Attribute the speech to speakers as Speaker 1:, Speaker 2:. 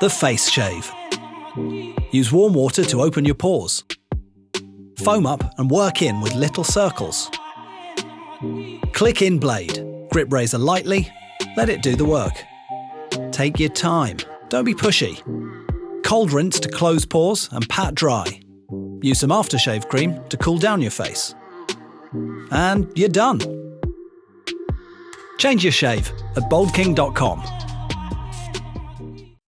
Speaker 1: the face shave. Use warm water to open your pores. Foam up and work in with little circles. Click in blade. Grip razor lightly. Let it do the work. Take your time. Don't be pushy. Cold rinse to close pores and pat dry. Use some aftershave cream to cool down your face. And you're done. Change your shave at boldking.com.